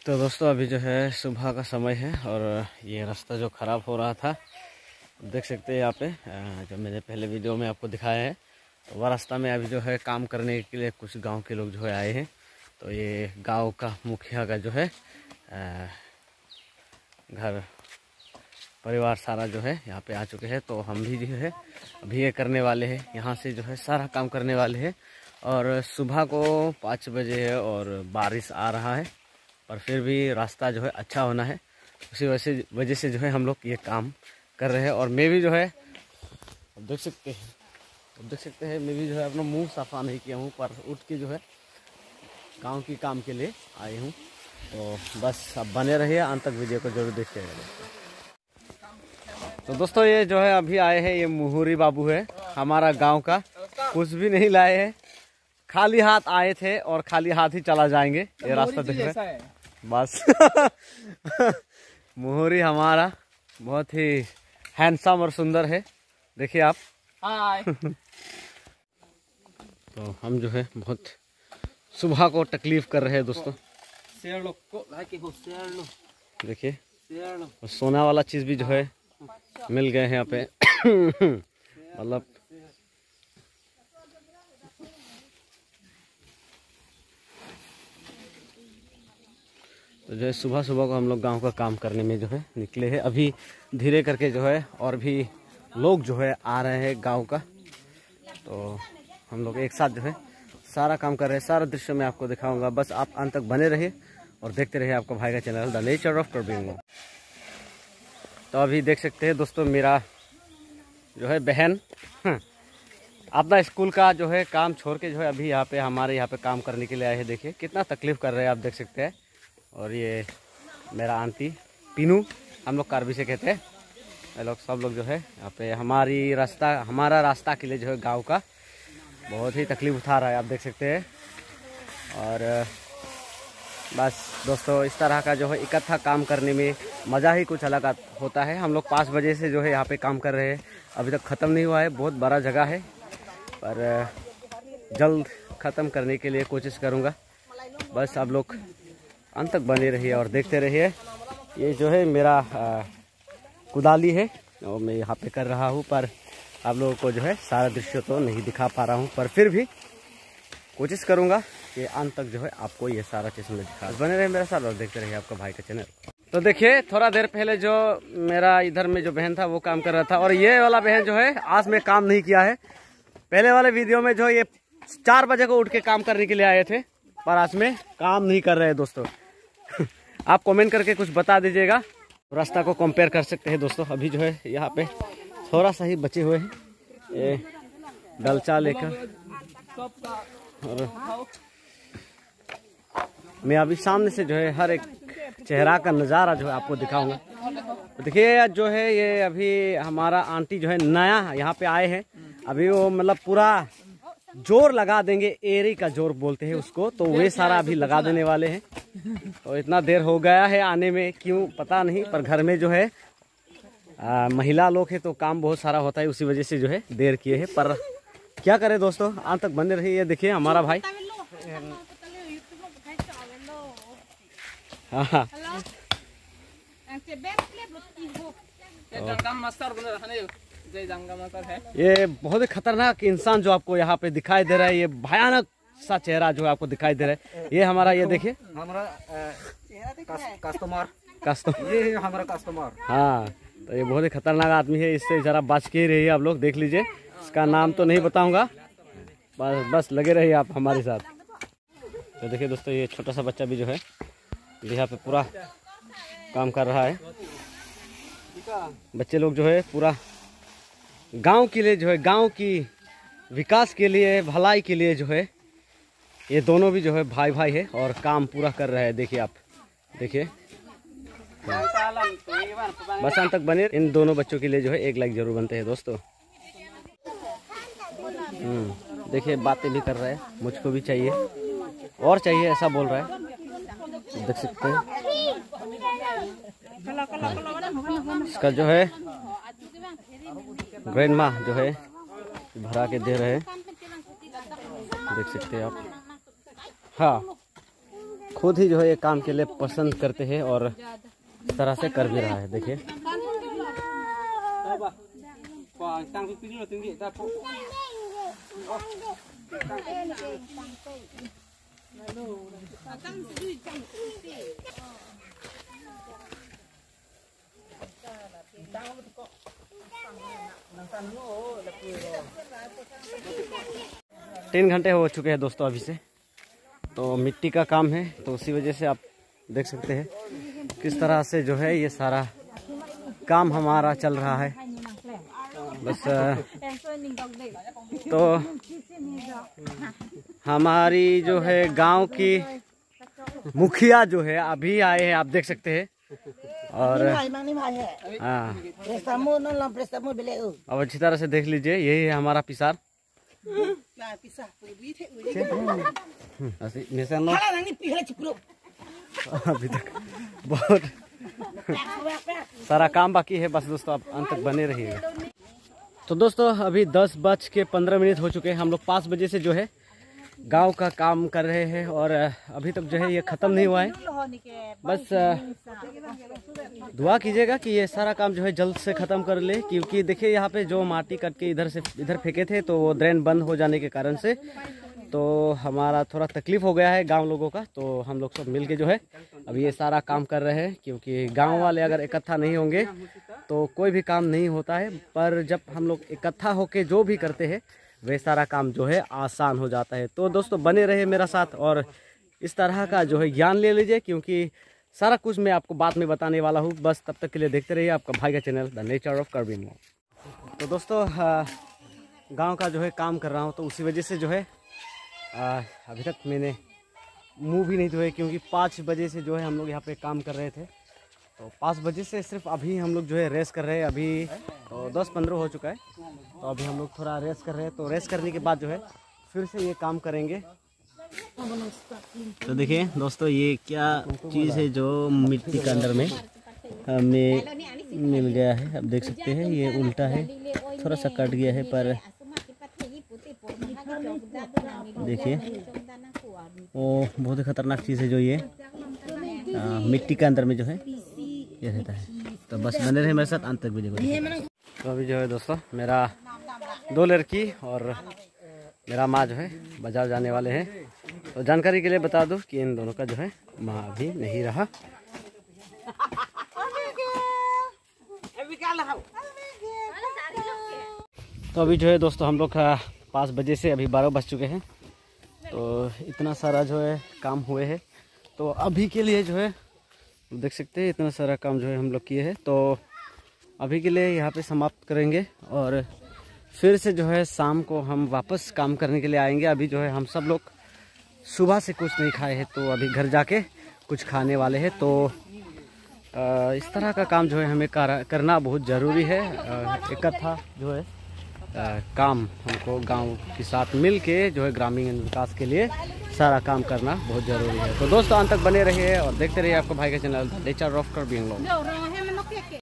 तो दोस्तों, अभी जो है सुबह का समय है और ये रास्ता जो ख़राब हो रहा था देख सकते हैं यहाँ पे जो मैंने पहले वीडियो में आपको दिखाया है तो वह रास्ता में अभी जो है काम करने के लिए कुछ गाँव के लोग जो है आए हैं। तो ये गाँव का मुखिया का जो है घर, परिवार सारा जो है यहाँ पे आ चुके हैं। तो हम भी जो है, अभी ये करने वाले हैं, यहाँ से जो है सारा काम करने वाले हैं। और सुबह को पाँच बजे है और बारिश आ रहा है। पर फिर भी रास्ता जो है अच्छा होना है। उसी वजह से वजह से जो है हम लोग ये काम कर रहे हैं। और मैं भी जो है अब देख सकते हैं अब देख सकते हैं मैं भी जो है अपना मुँह सफ़ा नहीं किया हूँ पर उठ के जो है गाँव की काम के लिए आई हूँ। तो बस अब बने रहिए अंत तक वीडियो को ज़रूर देखते रहिए तो दोस्तों ये जो है अभी आए हैं ये मुहूरी बाबू है हमारा गाँव का। कुछ भी नहीं लाए हैं। खाली हाथ आए थे और खाली हाथ ही चला जाएँगे। ये रास्ता देख रहे बस। मोहरी हमारा बहुत ही हैंडसम और सुंदर है। देखिए आप। हाय तो हम जो है बहुत सुबह को तकलीफ़ कर रहे हैं दोस्तों। देखिए। सोना वाला चीज़ भी जो है। मिल गए हैं यहाँ पे। मतलब तो जो है सुबह सुबह को हम लोग गाँव का काम करने में जो है निकले हैं। अभी धीरे करके जो है और भी लोग जो है आ रहे हैं गाँव का। तो हम लोग एक साथ जो है सारा काम कर रहे हैं। सारा दृश्य मैं आपको दिखाऊँगा। बस आप अंत तक बने रहिए और देखते रहिए आपका भाई का चैनल द नेचर ऑफ़ टर्बिंग तो अभी देख सकते हैं दोस्तों मेरा जो है बहन। हाँ, अपना स्कूल का जो है काम छोड़ के जो है अभी यहाँ पे हमारे यहाँ पे काम करने के लिए आए हैं। देखिए कितना तकलीफ़ कर रहे हैं आप देख सकते हैं। और ये मेरा आंटी, पीनू, हम लोग कारबी से कहते हैं। ये लोग सब लोग जो है, यहाँ पे हमारी रास्ता, हमारा रास्ता के लिए जो है गाँव का बहुत ही तकलीफ़ उठा रहा है, आप देख सकते हैं। और, बस दोस्तों, इस तरह का जो है इकट्ठा काम करने में मज़ा ही कुछ अलग होता है। हम लोग पाँच बजे से जो है यहाँ पे काम कर रहे हैं। अभी तक ख़त्म नहीं हुआ है, बहुत बड़ा जगह है। पर, जल्द ख़त्म करने के लिए कोशिश करूँगा। बस आप लोग अंत तक बने रहिए और देखते रहिए। ये जो है मेरा आ, कुदाली है और मैं यहाँ पे कर रहा हूँ पर आप लोगों को जो है सारा दृश्य तो नहीं दिखा पा रहा हूँ पर फिर भी कोशिश करूँगा कि अंत तक जो है आपको ये सारा चीज़ में दिखा बने रहे मेरे साथ और देखते रहिए आपका भाई का चैनल। तो देखिए थोड़ा देर पहले जो मेरा इधर में जो बहन था वो काम कर रहा था और ये वाला बहन जो है आज में काम नहीं किया है। पहले वाले वीडियो में जो ये चार बजे को उठ के काम करने के लिए आए थे पर आज में काम नहीं कर रहे दोस्तों। आप कमेंट करके कुछ बता दीजिएगा। रास्ता को कंपेयर कर सकते हैं दोस्तों। अभी जो है, यहाँ पे थोड़ा सा ही बचे हुए हैं। ये डलचा लेकर। और मैं अभी सामने से जो है, हर एक चेहरा का नज़ारा जो है आपको दिखाऊँगा। तो देखिए जो है, ये अभी हमारा आंटी जो है, नया यहाँ पे आए हैं। अभी वो मतलब पूरा ज़ोर लगा देंगे एरी का ज़ोर बोलते हैं उसको तो वे सारा अभी लगा देने वाले हैं। तो इतना देर हो गया है आने में क्यों पता नहीं पर घर में जो है आ, महिला लोग हैं तो काम बहुत सारा होता है उसी वजह से जो है देर किए हैं। पर क्या करें दोस्तों आज तक बने रही ये देखिए हमारा भाई। हाँ, हाँ। ये बहुत ही खतरनाक इंसान जो आपको यहाँ पे दिखाई दे रहा है ये भयानक सा चेहरा जो है आपको दिखाई दे रहा है। ये हमारा ये देखिए। हमारा कस्टमर। कस्टमर ये हमारा कस्टमर। हाँ तो ये बहुत ही खतरनाक आदमी है इससे जरा बच के रहिए आप लोग देख लीजिए। इसका नाम तो नहीं बताऊँगा। बस बस लगे रहिए आप हमारे साथ। तो देखिए दोस्तों ये छोटा सा बच्चा भी जो है यहाँ पे पूरा काम कर रहा है। बच्चे लोग जो है पूरा गाँव के लिए जो है, गाँव की विकास के लिए, भलाई के लिए जो है, ये दोनों भी जो है भाई भाई है और काम पूरा कर रहे हैं। देखिए आप, देखिए। बस अंत तक बने, इन दोनों बच्चों के लिए जो है एक लाइक ज़रूर बनते हैं दोस्तों। हम्म देखिए, बातें भी कर रहे हैं, मुझको भी चाहिए, और चाहिए, ऐसा बोल रहा है। देख सकते हैं। हाँ। इसका जो है ग्रैंड माँ जो है, भरा के दे रहे हैं। देख सकते हैं आप। हाँ खुद ही जो है ये काम के लिए पसंद करते हैं और तरह से कर भी रहा है, देखिए। तीन घंटे हो चुके हैं दोस्तों अभी से। तो मिट्टी का काम है तो उसी वजह से आप देख सकते हैं किस तरह से जो है ये सारा काम हमारा चल रहा है। बस तो हमारी जो है गाँव की मुखिया जो है, अभी आए हैं, आप देख सकते हैं। और है। अब अच्छी तरह से देख लीजिए यही है हमारा पिसार। ला पिसा? पुरी थे उरे ऐसे- जैसे हम लोग हाला नंगी पिहले चिपरो अभी तक बहुत सारा काम बाकी है बस दोस्तों आप अंत तक बने रहिएगा तो दोस्तों अभी दस बज के पंद्रह मिनट हो चुके हैं। हम लोग पाँच बजे से जो है गाँव का काम कर रहे हैं और अभी तक जो है ये ख़त्म नहीं हुआ है। बस दुआ कीजिएगा कि ये सारा काम जो है जल्द से ख़त्म कर ले, क्योंकि देखिए यहाँ पे जो माटी कट के इधर से, इधर फेंके थे तो वो ड्रेन बंद हो जाने के कारण से तो हमारा थोड़ा तकलीफ़ हो गया है गाँव लोगों का तो हम लोग सब मिल के जो है, अब ये सारा काम कर रहे हैं, क्योंकि गाँव वाले अगर इकट्ठा नहीं होंगे तो कोई भी काम नहीं होता है, पर जब हम लोग इकट्ठा होके जो भी करते हैं वे सारा काम जो है आसान हो जाता है। तो दोस्तों बने रहे मेरा साथ और इस तरह का जो है ज्ञान ले लीजिए क्योंकि सारा कुछ मैं आपको बाद में बताने वाला हूँ। बस तब तक के लिए देखते रहिए आपका भाई का channel the nature of curbing तो दोस्तों गाँव का जो है काम कर रहा हूँ तो उसी वजह से जो है अ, अभी तक मैंने मुँह भी नहीं धोए क्योंकि पाँच बजे से जो है हम लोग यहाँ पे काम कर रहे थे। तो पाँच बजे से सिर्फ़ अभी हम लोग जो है रेस्ट कर रहे हैं अभी तो दस पंद्रह हो चुका है। तो अभी हम लोग थोड़ा रेस्ट कर रहे हैं तो रेस्ट करने के बाद जो है फिर से ये काम करेंगे। तो देखिए दोस्तों ये क्या चीज़ है जो मिट्टी के अंदर में हमें मिल गया है। आप देख सकते हैं ये उल्टा है थोड़ा सा कट गया है पर देखिए वो बहुत ही खतरनाक चीज़ है जो ये आ, मिट्टी के अंदर में जो है ये रहता है। तो बस बने रहे मेरे साथ अंत तक वीडियो को तो अभी जो है दोस्तों मेरा दो लड़की और मेरा माँ जो है बाज़ार जाने वाले हैं। तो जानकारी के लिए बता दूँ कि इन दोनों का जो है माँ अभी नहीं रहा। तो अभी जो है दोस्तों हम लोग का पाँच बजे से अभी बारह बज चुके हैं। तो इतना सारा जो है काम हुए हैं। तो अभी के लिए जो है देख सकते हैं इतना सारा काम जो है हम लोग किए हैं। तो अभी के लिए यहाँ पे समाप्त करेंगे और फिर से जो है शाम को हम वापस काम करने के लिए आएँगे। अभी जो है हम सब लोग सुबह से कुछ नहीं खाए हैं तो अभी घर जाके कुछ खाने वाले हैं। तो इस तरह का काम जो है हमें करा- करना बहुत ज़रूरी है। अ, इकट्ठा जो है काम हमको गाँव के साथ मिल के जो है ग्रामीण विकास के लिए सारा काम करना बहुत ज़रूरी है तो दोस्तों अंत तक बने रहिए और देखते रहिए आपको भाई का चैनल नेचर ऑफ़ कर लोग